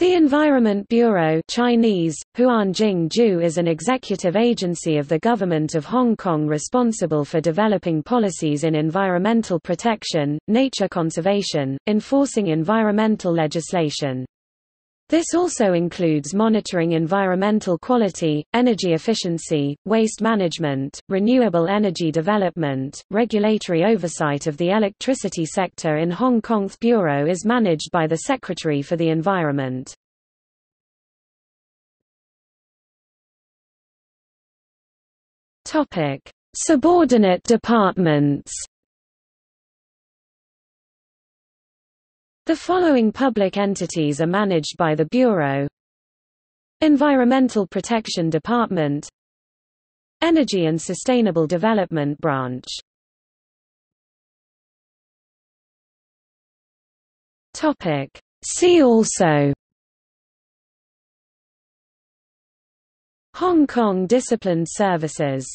The Environment Bureau Chinese, is an executive agency of the Government of Hong Kong responsible for developing policies in environmental protection, nature conservation, enforcing environmental legislation. This also includes monitoring environmental quality, energy efficiency, waste management, renewable energy development, regulatory oversight of the electricity sector in Hong Kong. The Bureau is managed by the Secretary for the Environment. Topic: Subordinate departments The following public entities are managed by the Bureau. Environmental Protection Department. Energy and Sustainable Development Branch. See also. Hong Kong Disciplined Services